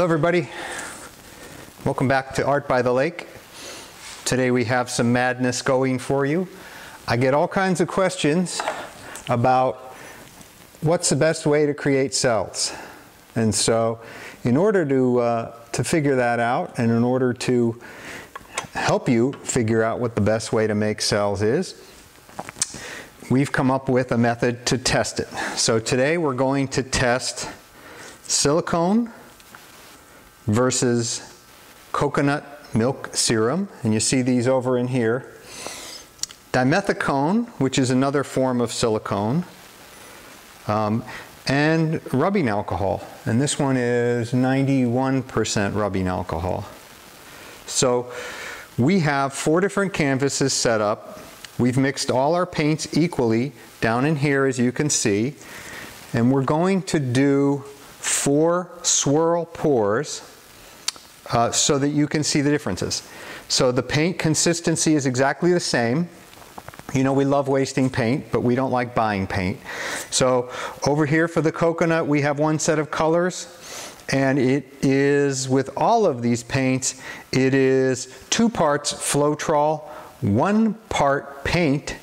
Hello everybody. Welcome back to Art by the Lake. Today we have some madness going for you. I get all kinds of questions about what's the best way to create cells. And so in order to, uh, to figure that out and in order to help you figure out what the best way to make cells is, we've come up with a method to test it. So today we're going to test silicone versus coconut milk serum, and you see these over in here. Dimethicone, which is another form of silicone, um, and rubbing alcohol. And this one is 91% rubbing alcohol. So we have four different canvases set up. We've mixed all our paints equally down in here, as you can see. And we're going to do four swirl pours uh, so that you can see the differences. So the paint consistency is exactly the same. You know, we love wasting paint, but we don't like buying paint. So over here for the coconut, we have one set of colors. And it is, with all of these paints, it is two parts Floetrol, one part paint,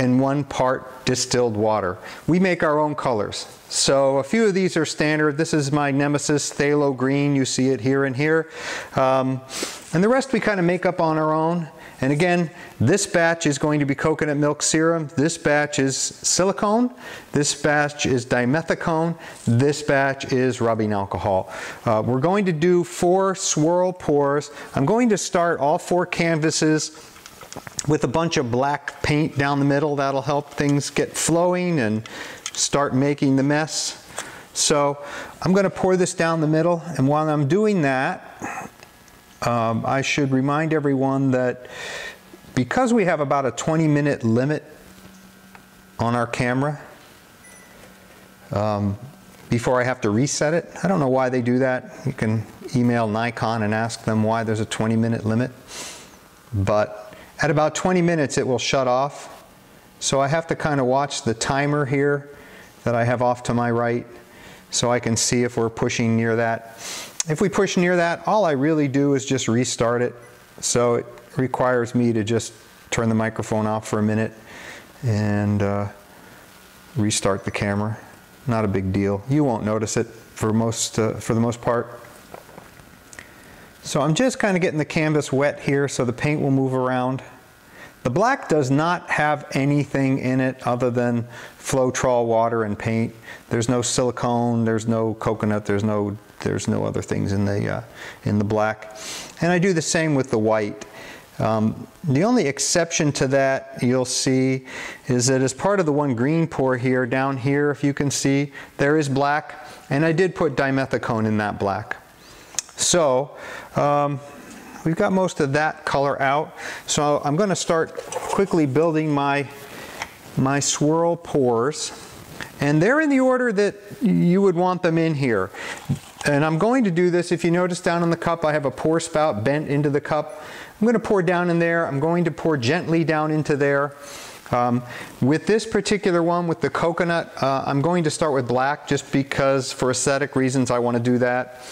and one part distilled water. We make our own colors. So a few of these are standard. This is my Nemesis Thalo Green. You see it here and here. Um, and the rest we kind of make up on our own. And again, this batch is going to be coconut milk serum. This batch is silicone. This batch is dimethicone. This batch is rubbing alcohol. Uh, we're going to do four swirl pours. I'm going to start all four canvases with a bunch of black paint down the middle. That'll help things get flowing and start making the mess. So I'm going to pour this down the middle. And while I'm doing that, um, I should remind everyone that because we have about a 20 minute limit on our camera, um, before I have to reset it. I don't know why they do that. You can email Nikon and ask them why there's a 20 minute limit. But at about 20 minutes, it will shut off. So I have to kind of watch the timer here that I have off to my right so I can see if we're pushing near that. If we push near that, all I really do is just restart it. So it requires me to just turn the microphone off for a minute and uh, restart the camera. Not a big deal. You won't notice it for most uh, for the most part. So I'm just kind of getting the canvas wet here so the paint will move around. The black does not have anything in it other than Floetrol water and paint. There's no silicone, there's no coconut, there's no there's no other things in the uh, in the black. And I do the same with the white. Um, the only exception to that you'll see is that as part of the one green pour here, down here if you can see, there is black. And I did put dimethicone in that black. So um, we've got most of that color out. So I'm going to start quickly building my, my swirl pours. And they're in the order that you would want them in here. And I'm going to do this, if you notice down in the cup, I have a pour spout bent into the cup. I'm going to pour down in there. I'm going to pour gently down into there. Um, with this particular one, with the coconut, uh, I'm going to start with black just because for aesthetic reasons I want to do that.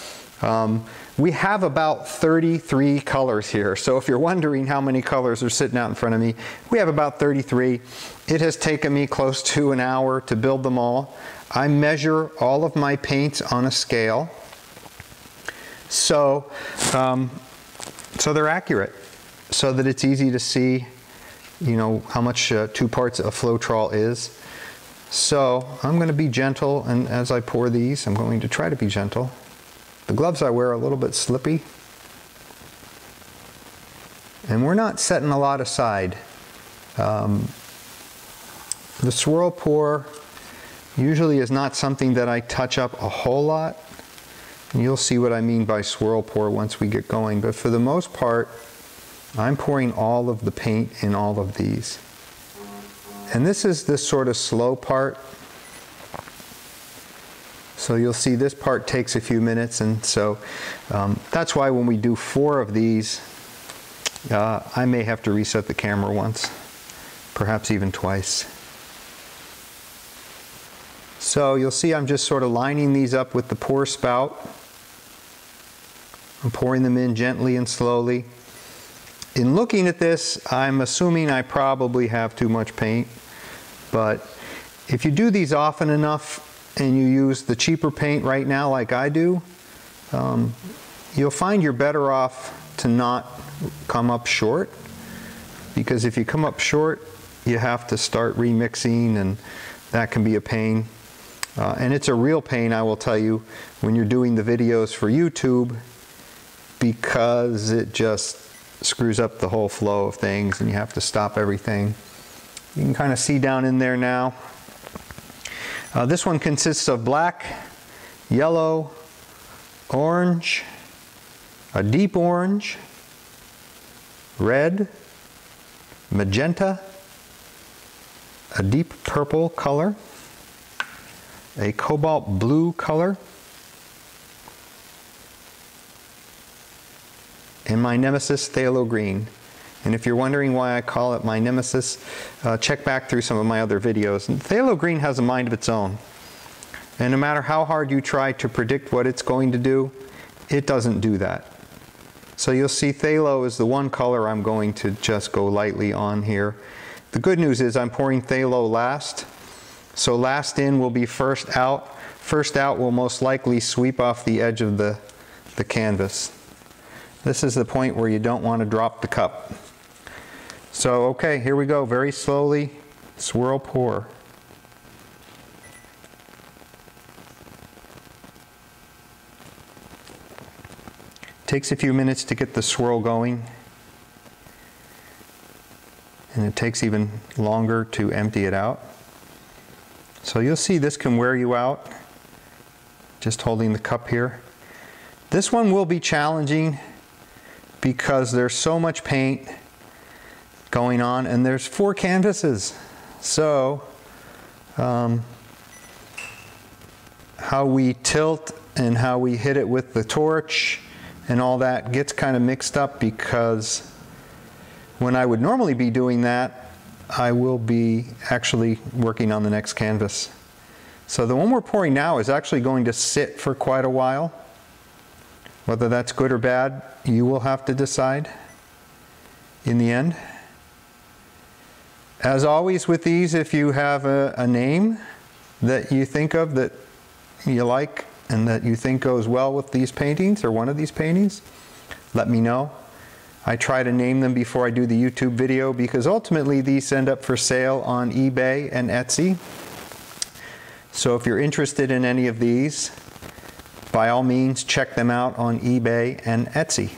Um, we have about 33 colors here. So if you're wondering how many colors are sitting out in front of me, we have about 33. It has taken me close to an hour to build them all. I measure all of my paints on a scale. So, um, so they're accurate so that it's easy to see, you know, how much uh, two parts of Floetrol is. So I'm going to be gentle and as I pour these, I'm going to try to be gentle. The gloves I wear are a little bit slippy. And we're not setting a lot aside. Um, the swirl pour usually is not something that I touch up a whole lot. And you'll see what I mean by swirl pour once we get going. But for the most part, I'm pouring all of the paint in all of these. And this is this sort of slow part. So you'll see this part takes a few minutes and so um, that's why when we do four of these, uh, I may have to reset the camera once, perhaps even twice. So you'll see I'm just sort of lining these up with the pour spout. I'm pouring them in gently and slowly. In looking at this, I'm assuming I probably have too much paint, but if you do these often enough and you use the cheaper paint right now like I do, um, you'll find you're better off to not come up short because if you come up short, you have to start remixing and that can be a pain. Uh, and it's a real pain, I will tell you, when you're doing the videos for YouTube because it just screws up the whole flow of things and you have to stop everything. You can kind of see down in there now. Uh, this one consists of black, yellow, orange, a deep orange, red, magenta, a deep purple color, a cobalt blue color, and my nemesis phthalo green. And if you're wondering why I call it my nemesis, uh, check back through some of my other videos. And green has a mind of its own. And no matter how hard you try to predict what it's going to do, it doesn't do that. So you'll see phthalo is the one color I'm going to just go lightly on here. The good news is I'm pouring phthalo last. So last in will be first out. First out will most likely sweep off the edge of the, the canvas. This is the point where you don't want to drop the cup. So, okay, here we go. Very slowly, swirl pour. Takes a few minutes to get the swirl going. And it takes even longer to empty it out. So you'll see this can wear you out, just holding the cup here. This one will be challenging because there's so much paint going on and there's four canvases. So um, how we tilt and how we hit it with the torch and all that gets kind of mixed up because when I would normally be doing that, I will be actually working on the next canvas. So the one we're pouring now is actually going to sit for quite a while. Whether that's good or bad, you will have to decide in the end. As always with these, if you have a, a, name that you think of that you like and that you think goes well with these paintings or one of these paintings, let me know. I try to name them before I do the YouTube video because ultimately these end up for sale on eBay and Etsy. So if you're interested in any of these, by all means, check them out on eBay and Etsy,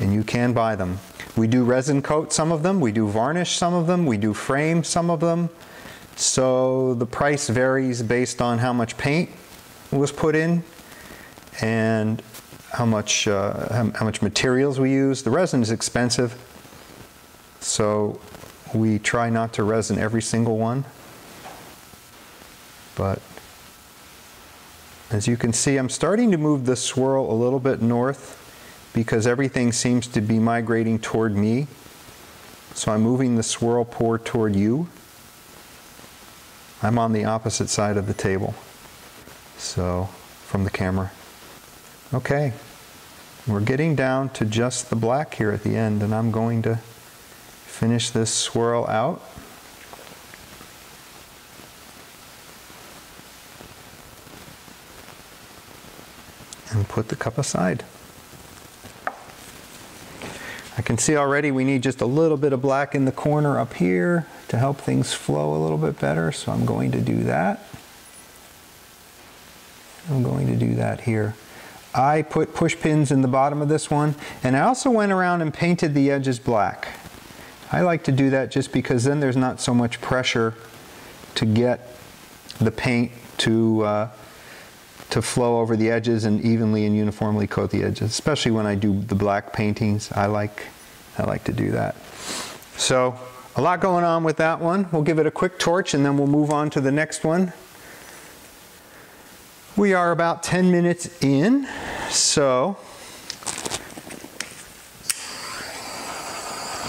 and you can buy them. We do resin coat some of them, we do varnish some of them, we do frame some of them. So the price varies based on how much paint was put in and how much, uh, how, how much materials we use. The resin is expensive, so we try not to resin every single one. But as you can see, I'm starting to move the swirl a little bit north because everything seems to be migrating toward me. So I'm moving the swirl pour toward you. I'm on the opposite side of the table, so from the camera. Okay, we're getting down to just the black here at the end, and I'm going to finish this swirl out. and put the cup aside. Can see already we need just a little bit of black in the corner up here to help things flow a little bit better, so I'm going to do that. I'm going to do that here. I put push pins in the bottom of this one, and I also went around and painted the edges black. I like to do that just because then there's not so much pressure to get the paint to uh, to flow over the edges and evenly and uniformly coat the edges, especially when I do the black paintings. I like, I like to do that. So a lot going on with that one. We'll give it a quick torch and then we'll move on to the next one. We are about 10 minutes in, so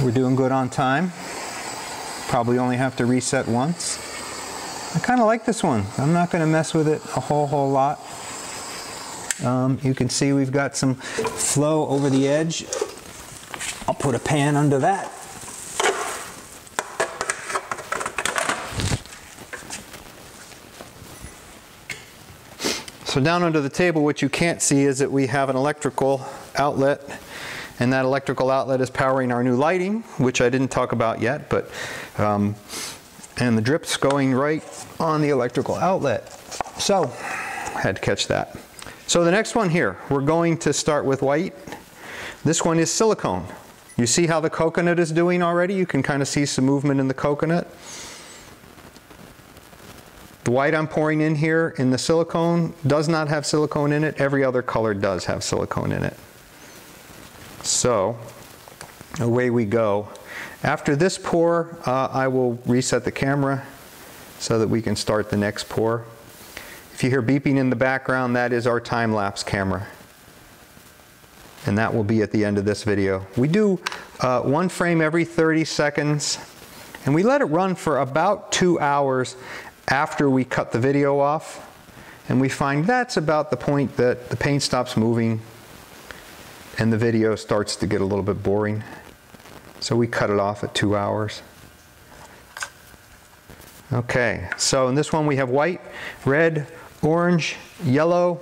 we're doing good on time. Probably only have to reset once. I kind of like this one. I'm not going to mess with it a whole, whole lot. Um, you can see we've got some flow over the edge. Put a pan under that. So down under the table, what you can't see is that we have an electrical outlet, and that electrical outlet is powering our new lighting, which I didn't talk about yet, but um, and the drip's going right on the electrical outlet. So, had to catch that. So the next one here, we're going to start with white. This one is silicone. You see how the coconut is doing already? You can kind of see some movement in the coconut. The white I'm pouring in here in the silicone does not have silicone in it. Every other color does have silicone in it. So away we go. After this pour, uh, I will reset the camera so that we can start the next pour. If you hear beeping in the background, that is our time-lapse camera. And that will be at the end of this video. We do uh, one frame every 30 seconds, and we let it run for about two hours after we cut the video off. And we find that's about the point that the paint stops moving and the video starts to get a little bit boring. So we cut it off at two hours. Okay, so in this one we have white, red, orange, yellow.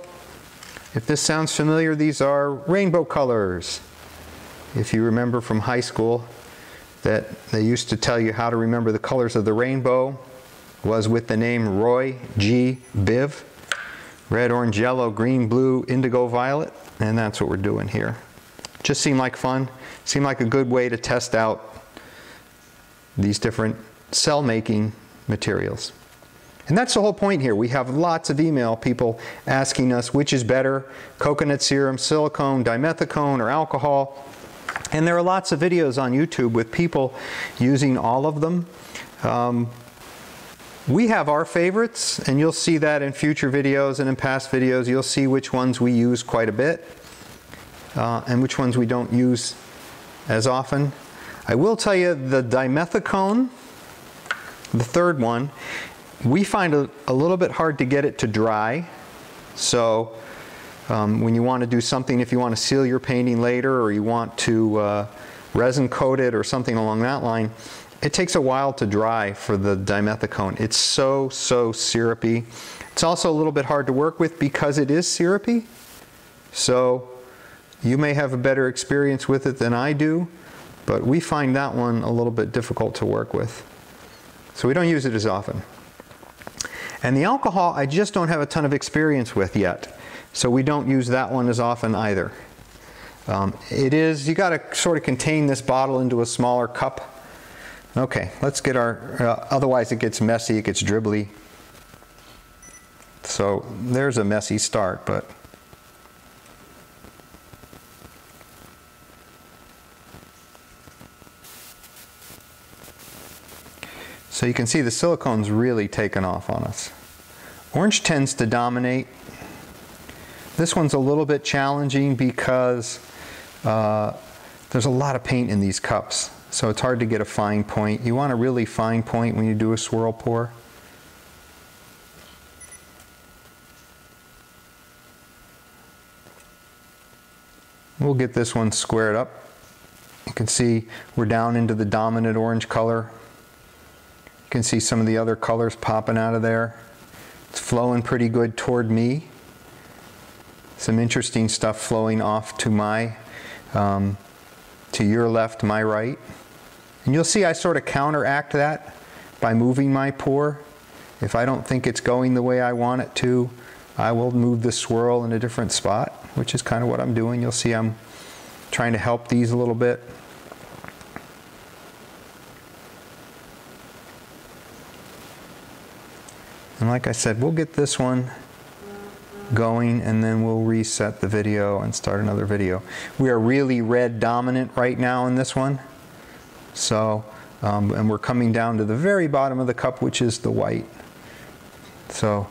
If this sounds familiar, these are rainbow colors. If you remember from high school that they used to tell you how to remember the colors of the rainbow was with the name Roy G. Biv. Red, orange, yellow, green, blue, indigo, violet, and that's what we're doing here. Just seemed like fun, seemed like a good way to test out these different cell making materials. And that's the whole point here. We have lots of email people asking us which is better, coconut serum, silicone, dimethicone, or alcohol. And there are lots of videos on YouTube with people using all of them. Um, we have our favorites, and you'll see that in future videos and in past videos. You'll see which ones we use quite a bit uh, and which ones we don't use as often. I will tell you the dimethicone, the third one, we find a, a little bit hard to get it to dry. So um, when you want to do something, if you want to seal your painting later or you want to uh, resin coat it or something along that line, it takes a while to dry for the dimethicone. It's so, so syrupy. It's also a little bit hard to work with because it is syrupy. So you may have a better experience with it than I do, but we find that one a little bit difficult to work with. So we don't use it as often. And the alcohol, I just don't have a ton of experience with yet. So we don't use that one as often either. Um, it is, you got to sort of contain this bottle into a smaller cup. Okay, let's get our, uh, otherwise it gets messy, it gets dribbly. So there's a messy start, but So you can see the silicone's really taken off on us. Orange tends to dominate. This one's a little bit challenging because uh, there's a lot of paint in these cups. So it's hard to get a fine point. You want a really fine point when you do a swirl pour. We'll get this one squared up. You can see we're down into the dominant orange color. You can see some of the other colors popping out of there. It's flowing pretty good toward me. Some interesting stuff flowing off to my, um, to your left, my right. And you'll see I sort of counteract that by moving my pour. If I don't think it's going the way I want it to, I will move the swirl in a different spot, which is kind of what I'm doing. You'll see I'm trying to help these a little bit. And like I said, we'll get this one going and then we'll reset the video and start another video. We are really red dominant right now in this one. So, um, and we're coming down to the very bottom of the cup, which is the white. So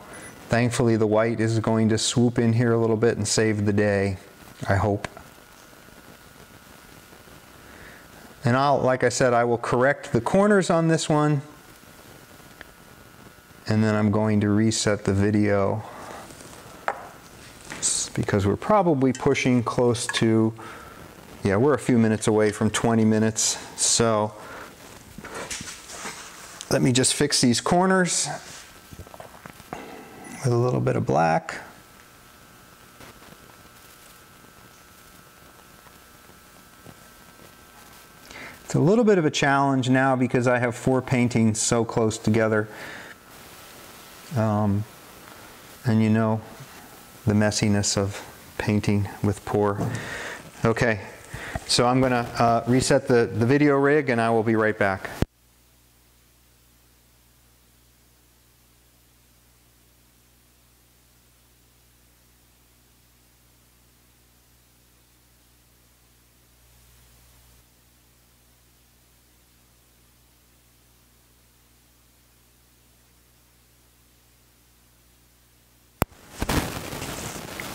thankfully the white is going to swoop in here a little bit and save the day, I hope. And I'll, like I said, I will correct the corners on this one and then I'm going to reset the video because we're probably pushing close to, yeah, we're a few minutes away from 20 minutes. So let me just fix these corners with a little bit of black. It's a little bit of a challenge now because I have four paintings so close together. Um, and you know the messiness of painting with pour. Okay, so I'm going to uh, reset the, the video rig and I will be right back.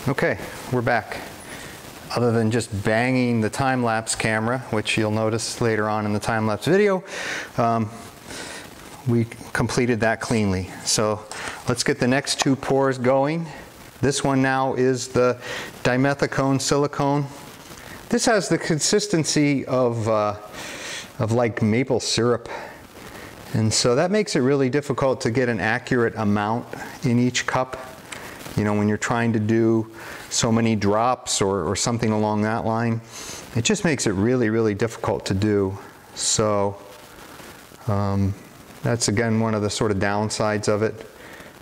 Okay, we're back. Other than just banging the time-lapse camera, which you'll notice later on in the time-lapse video, um, we completed that cleanly. So let's get the next two pours going. This one now is the dimethicone silicone. This has the consistency of, uh, of like maple syrup. And so that makes it really difficult to get an accurate amount in each cup. You know, when you're trying to do so many drops or, or something along that line, it just makes it really, really difficult to do. So um, that's again one of the sort of downsides of it.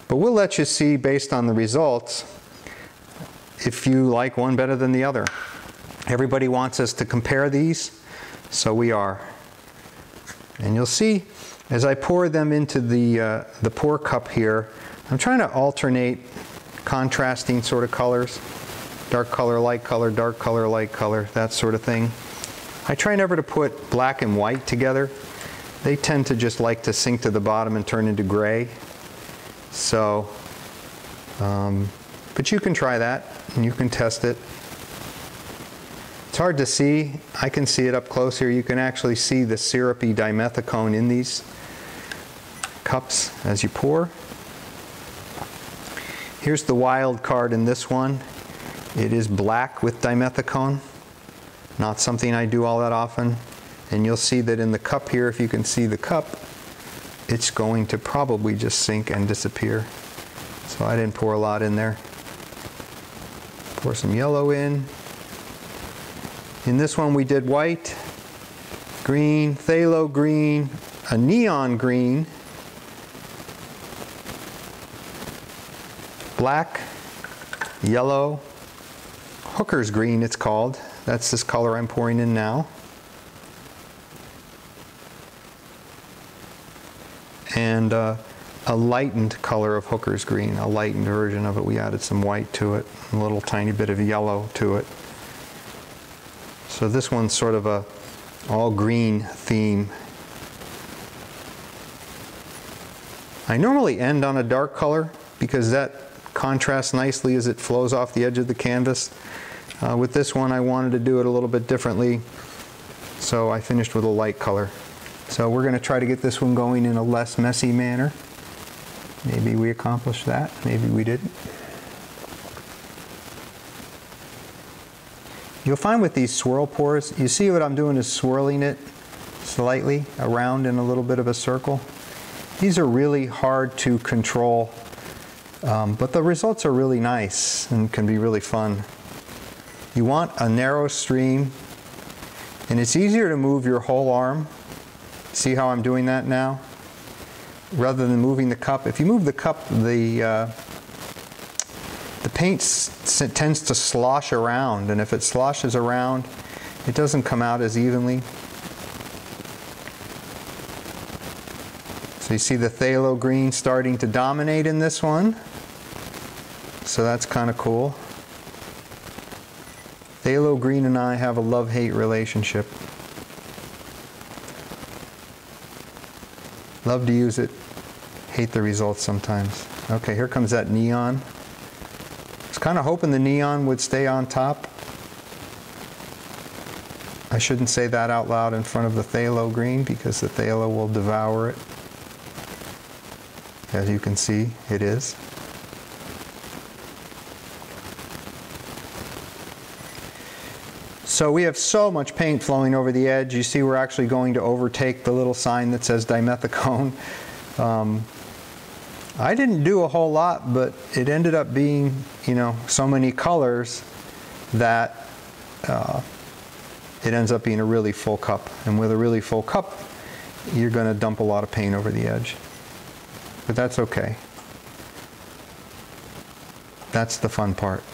But we'll let you see based on the results if you like one better than the other. Everybody wants us to compare these, so we are. And you'll see as I pour them into the, uh, the pour cup here, I'm trying to alternate contrasting sort of colors. Dark color, light color, dark color, light color, that sort of thing. I try never to put black and white together. They tend to just like to sink to the bottom and turn into gray. So, um, but you can try that and you can test it. It's hard to see. I can see it up close here. You can actually see the syrupy dimethicone in these cups as you pour. Here's the wild card in this one. It is black with dimethicone. Not something I do all that often. And you'll see that in the cup here, if you can see the cup, it's going to probably just sink and disappear. So I didn't pour a lot in there. Pour some yellow in. In this one we did white, green, phthalo green, a neon green, black, yellow, hooker's green it's called. That's this color I'm pouring in now. And uh, a lightened color of hooker's green, a lightened version of it. We added some white to it, a little tiny bit of yellow to it. So this one's sort of a all green theme. I normally end on a dark color because that contrasts nicely as it flows off the edge of the canvas. Uh, with this one I wanted to do it a little bit differently so I finished with a light color. So we're going to try to get this one going in a less messy manner. Maybe we accomplished that, maybe we didn't. You'll find with these swirl pours, you see what I'm doing is swirling it slightly around in a little bit of a circle. These are really hard to control um, but the results are really nice and can be really fun. You want a narrow stream, and it's easier to move your whole arm. See how I'm doing that now? Rather than moving the cup. If you move the cup, the, uh, the paint tends to slosh around, and if it sloshes around, it doesn't come out as evenly. So you see the phthalo green starting to dominate in this one. So that's kind of cool. Thalo Green and I have a love-hate relationship. Love to use it, hate the results sometimes. Okay, here comes that neon. I was kind of hoping the neon would stay on top. I shouldn't say that out loud in front of the Thalo green because the Thalo will devour it. As you can see, it is. So we have so much paint flowing over the edge. You see we're actually going to overtake the little sign that says dimethicone. Um, I didn't do a whole lot, but it ended up being, you know, so many colors that uh, it ends up being a really full cup. And with a really full cup, you're going to dump a lot of paint over the edge. But that's okay. That's the fun part.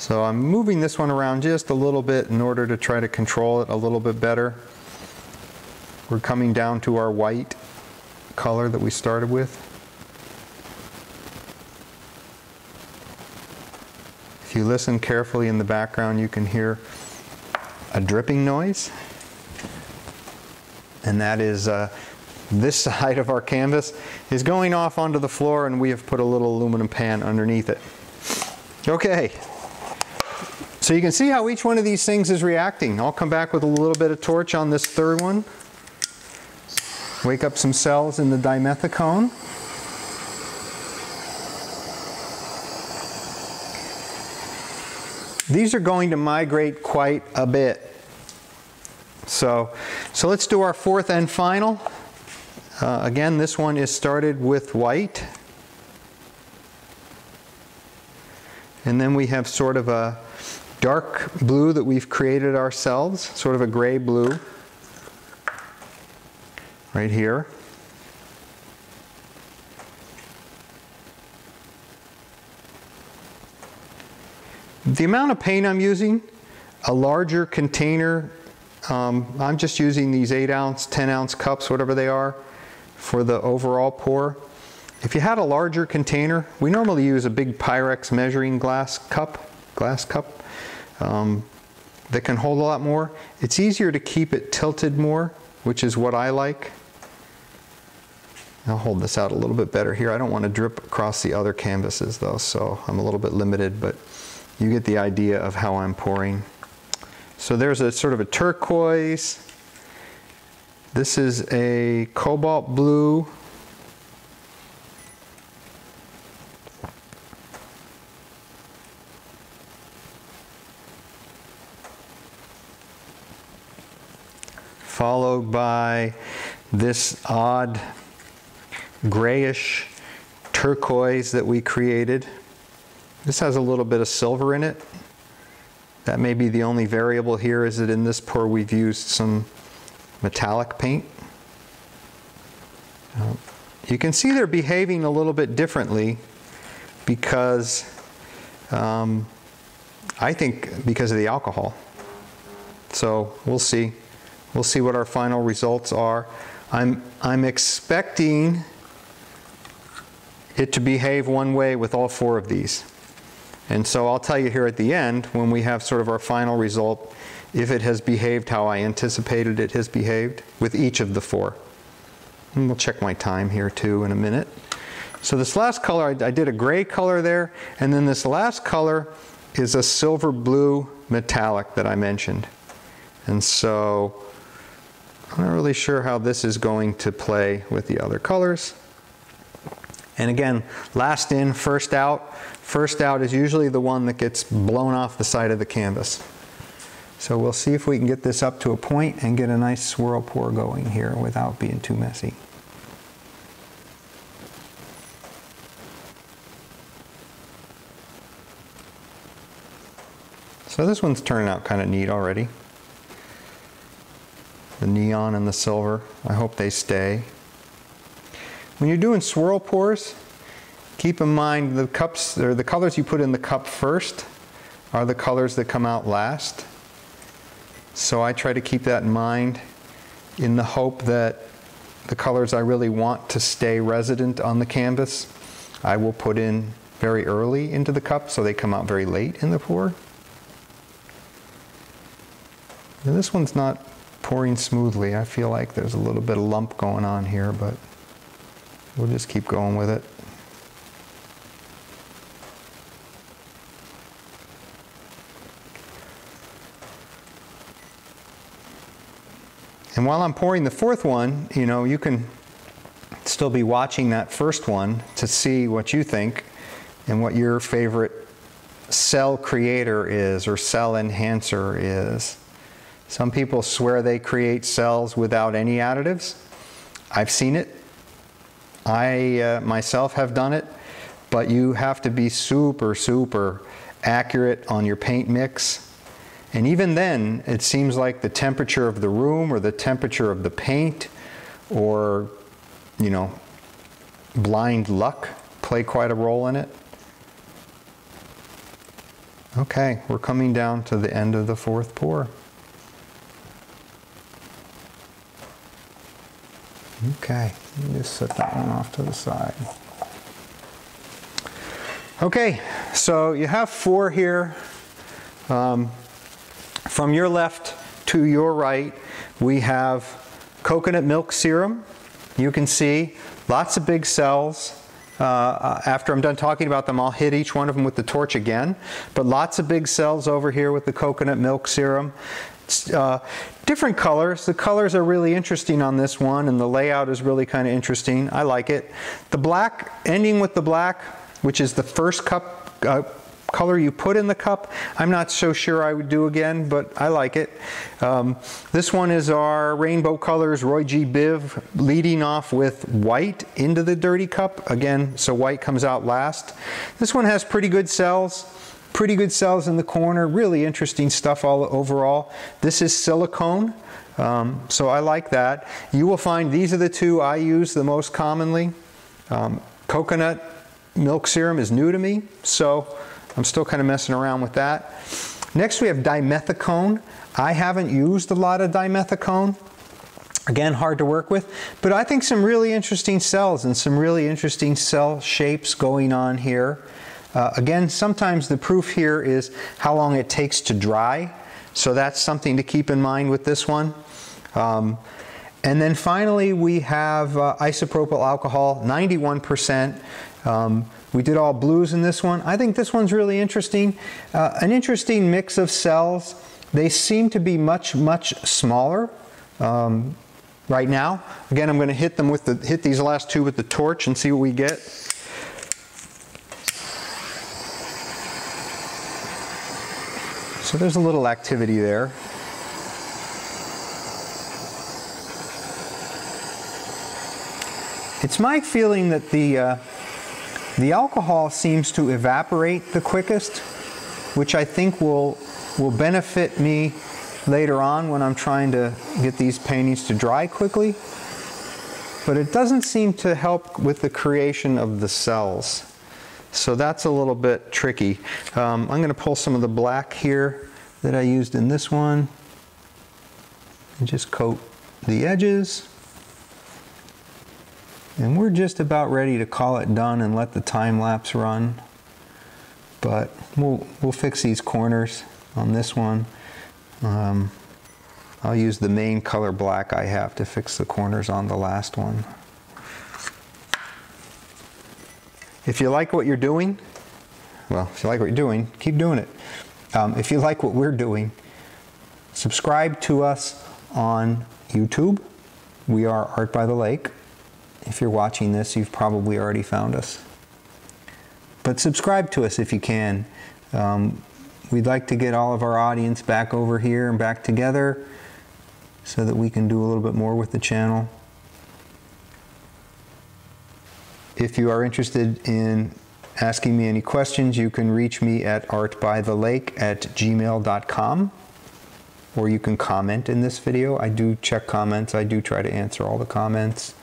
So I'm moving this one around just a little bit in order to try to control it a little bit better. We're coming down to our white color that we started with. If you listen carefully in the background, you can hear a dripping noise. And that is uh, this side of our canvas is going off onto the floor and we have put a little aluminum pan underneath it. Okay, so you can see how each one of these things is reacting. I'll come back with a little bit of torch on this third one. Wake up some cells in the dimethicone. These are going to migrate quite a bit. So, so let's do our fourth and final. Uh, again, this one is started with white. And then we have sort of a dark blue that we've created ourselves, sort of a gray blue, right here. The amount of paint I'm using, a larger container, um, I'm just using these 8 ounce, 10 ounce cups, whatever they are, for the overall pour. If you had a larger container, we normally use a big Pyrex measuring glass cup, glass cup, um, that can hold a lot more. It's easier to keep it tilted more, which is what I like. I'll hold this out a little bit better here. I don't want to drip across the other canvases though, so I'm a little bit limited, but you get the idea of how I'm pouring. So there's a sort of a turquoise. This is a cobalt blue. Followed by this odd grayish turquoise that we created. This has a little bit of silver in it. That may be the only variable here is that in this pour we've used some metallic paint. Uh, you can see they're behaving a little bit differently because um, I think because of the alcohol. So we'll see. We'll see what our final results are. I'm, I'm expecting it to behave one way with all four of these. And so I'll tell you here at the end, when we have sort of our final result, if it has behaved how I anticipated it has behaved with each of the four. And we'll check my time here too in a minute. So this last color, I, I did a gray color there, and then this last color is a silver blue metallic that I mentioned. And so I'm not really sure how this is going to play with the other colors. And again, last in, first out. First out is usually the one that gets blown off the side of the canvas. So we'll see if we can get this up to a point and get a nice swirl pour going here without being too messy. So this one's turning out kind of neat already. The neon and the silver, I hope they stay. When you're doing swirl pours, keep in mind the cups, or the colors you put in the cup first are the colors that come out last. So I try to keep that in mind in the hope that the colors I really want to stay resident on the canvas, I will put in very early into the cup so they come out very late in the pour. Now this one's not pouring smoothly. I feel like there's a little bit of lump going on here, but We'll just keep going with it. And while I'm pouring the fourth one, you know, you can still be watching that first one to see what you think and what your favorite cell creator is or cell enhancer is. Some people swear they create cells without any additives. I've seen it. I uh, myself have done it, but you have to be super, super accurate on your paint mix. And even then, it seems like the temperature of the room or the temperature of the paint or, you know, blind luck play quite a role in it. Okay, we're coming down to the end of the fourth pour. Okay, just set that one off to the side. Okay, so you have four here. Um, from your left to your right, we have coconut milk serum. You can see lots of big cells. Uh, after I'm done talking about them, I'll hit each one of them with the torch again. But lots of big cells over here with the coconut milk serum. Uh, different colors. The colors are really interesting on this one, and the layout is really kind of interesting. I like it. The black, ending with the black, which is the first cup uh, color you put in the cup, I'm not so sure I would do again, but I like it. Um, this one is our Rainbow Colors Roy G. Biv, leading off with white into the dirty cup. Again, so white comes out last. This one has pretty good cells. Pretty good cells in the corner, really interesting stuff all overall. This is silicone, um, so I like that. You will find these are the two I use the most commonly. Um, coconut milk serum is new to me, so I'm still kind of messing around with that. Next we have dimethicone. I haven't used a lot of dimethicone. Again, hard to work with, but I think some really interesting cells and some really interesting cell shapes going on here. Uh, again, sometimes the proof here is how long it takes to dry. So that's something to keep in mind with this one. Um, and then finally, we have uh, isopropyl alcohol, 91%. Um, we did all blues in this one. I think this one's really interesting. Uh, an interesting mix of cells. They seem to be much, much smaller um, right now. Again, I'm going to hit them with the hit these last two with the torch and see what we get. So there's a little activity there. It's my feeling that the, uh, the alcohol seems to evaporate the quickest, which I think will, will benefit me later on when I'm trying to get these paintings to dry quickly. But it doesn't seem to help with the creation of the cells. So that's a little bit tricky. Um, I'm going to pull some of the black here that I used in this one and just coat the edges. And we're just about ready to call it done and let the time lapse run. But we'll, we'll fix these corners on this one. Um, I'll use the main color black I have to fix the corners on the last one. If you like what you're doing, well, if you like what you're doing, keep doing it. Um, if you like what we're doing, subscribe to us on YouTube. We are Art by the Lake. If you're watching this, you've probably already found us. But subscribe to us if you can. Um, we'd like to get all of our audience back over here and back together so that we can do a little bit more with the channel. If you are interested in asking me any questions, you can reach me at artbythelake at gmail.com or you can comment in this video. I do check comments. I do try to answer all the comments.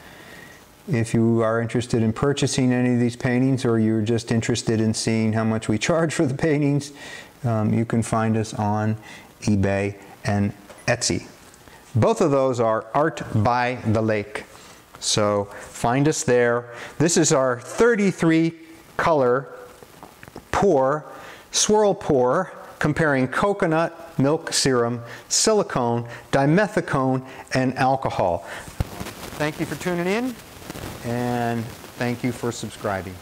If you are interested in purchasing any of these paintings or you're just interested in seeing how much we charge for the paintings, um, you can find us on eBay and Etsy. Both of those are Art by the Lake. So find us there. This is our 33 color pour, swirl pour, comparing coconut milk serum, silicone, dimethicone, and alcohol. Thank you for tuning in, and thank you for subscribing.